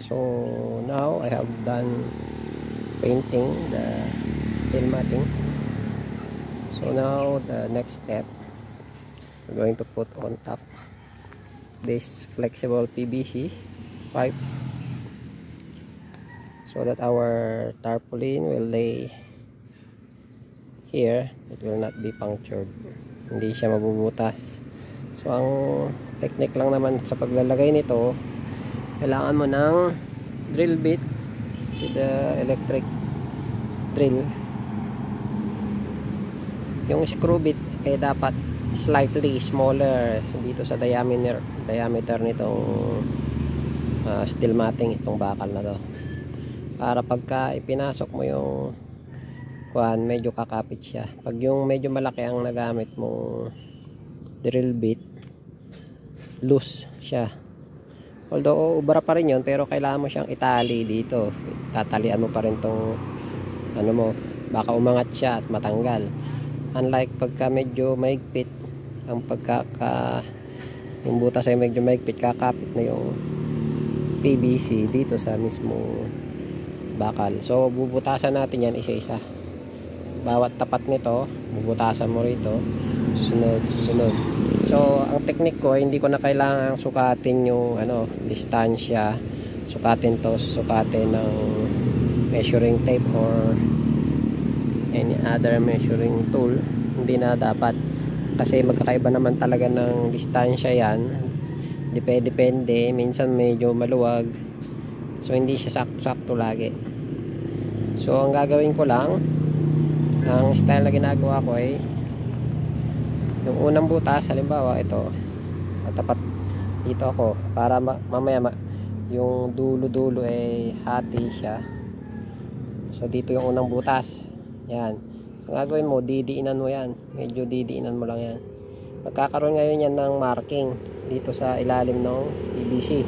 so now I have done painting the steel matting. So now the next step we're going to put on top this flexible PVC pipe so that our tarpaulin will lay here. It will not be punctured. Hindi siya mabubutas. So ang technique lang naman sa paglalagay nito kailangan mo ng drill bit with the electric drill. Yung screw bit eh dapat slightly smaller dito sa diameter diameter nitong uh, steel matting itong bakal na to. Para pagka ipinasok mo yung kuan medyo kakapit siya. Pag yung medyo malaki ang nagamit mong drill bit loose siya although ubra pa rin yun pero kailangan mo siyang itali dito. Tatalian mo pa rin tong ano mo baka umangat siya at matanggal. Unlike pagka medyo maigpit ang pagkaka yung butas ay medyo maigpit kakapit na yung PVC dito sa mismo bakal. So bubutasan natin yan isa-isa. Bawat tapat nito bubutasan mo rito. Susunod susunod so ang technique ko hindi ko na kailangan sukatin yung ano distansya. Sukatin to sukatin ng measuring tape or any other measuring tool. Hindi na dapat. Kasi magkakaiba naman talaga ng distansya yan. Depende depende minsan medyo maluwag. So hindi siya sakto sakto lagi. So ang gagawin ko lang ang style na ginagawa ko ay yung unang butas halimbawa ito tapat dito ako para ma mamaya ma yung dulo dulo ay hati siya. So dito yung unang butas. Yan. Gagawin mo didiinan mo yan. Medyo didiinan mo lang yan. Magkakaroon ngayon yan ng marking dito sa ilalim ng PVC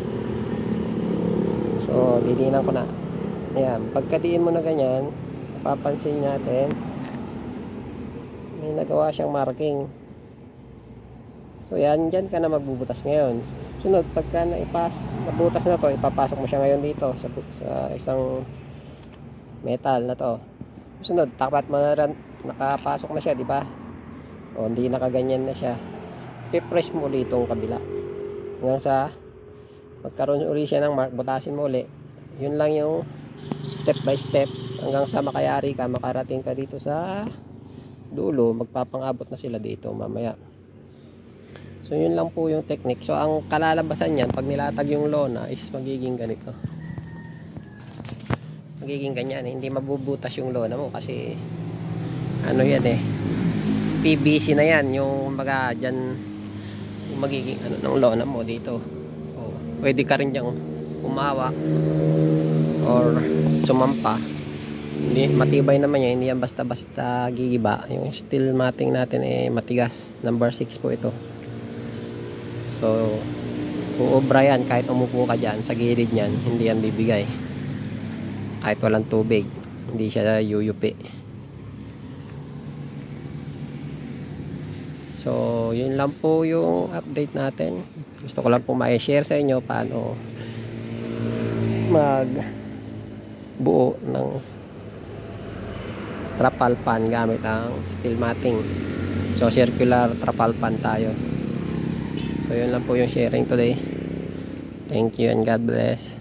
so didiinan ko na. Yan. Pagkadiin mo na ganyan papansin natin may nagawa siyang marking so yan dyan ka na magbubutas ngayon. Sunod pagka naipas nabutas na to ipapasok mo siya ngayon dito sa, sa isang metal na to. Sunod tapat mo na rin nakapasok na siya di ba? O hindi nakaganyan na siya. Pipress mo ulit itong kabila. Hanggang sa magkaroon uli siya ng mark butasin mo uli yun lang yung step by step. Hanggang sa makayari ka makarating ka dito sa dulo magpapangabot na sila dito mamaya so yun lang po yung technique. So ang kalalabasan yan pag nilatag yung lona is magiging ganito. Magiging ganyan. Hindi mabubutas yung lona mo kasi ano yan eh PVC na yan. Yung mga dyan yung magiging ano ng lona mo dito. O, pwede ka rin dyan umawa or sumampa. Hindi, matibay naman yan. Hindi yan basta basta gigiba. Yung steel matting natin eh matigas. Number 6 po ito so uubra yan kahit umupo ka dyan sa gilid nyan hindi yan bibigay. Kahit walang tubig hindi siya yuyupi. So yun lang po yung update natin. Gusto ko lang po ma-share sa inyo paano mag buo ng trapal pan gamit ang steel matting. So circular trapal pan tayo so yun lang po yung sharing today. Thank you and God bless